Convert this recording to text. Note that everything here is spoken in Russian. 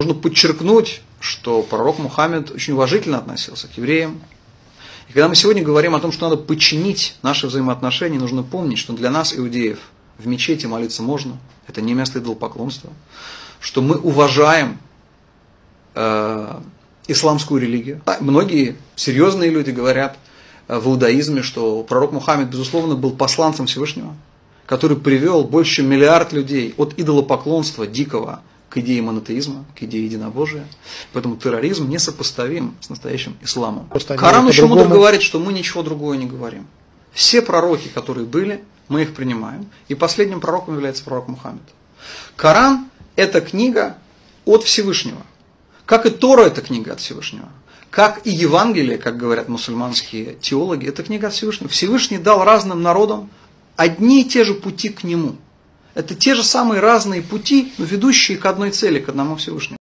Нужно подчеркнуть, что пророк Мухаммед очень уважительно относился к евреям. И когда мы сегодня говорим о том, что надо подчинить наши взаимоотношения, нужно помнить, что для нас, иудеев, в мечети молиться можно, это не место идолопоклонства, что мы уважаем э, исламскую религию. Многие серьезные люди говорят э, в иудаизме, что пророк Мухаммед, безусловно, был посланцем Всевышнего, который привел больше миллиард людей от идолопоклонства дикого к идее монотеизма, к идее единобожия. Поэтому терроризм несопоставим с настоящим исламом. Коран очень мудро говорит, что мы ничего другое не говорим. Все пророки, которые были, мы их принимаем. И последним пророком является пророк Мухаммед. Коран – это книга от Всевышнего. Как и Тора – это книга от Всевышнего. Как и Евангелие, как говорят мусульманские теологи, это книга от Всевышнего. Всевышний дал разным народам одни и те же пути к Нему – это те же самые разные пути, но ведущие к одной цели, к одному Всевышнему.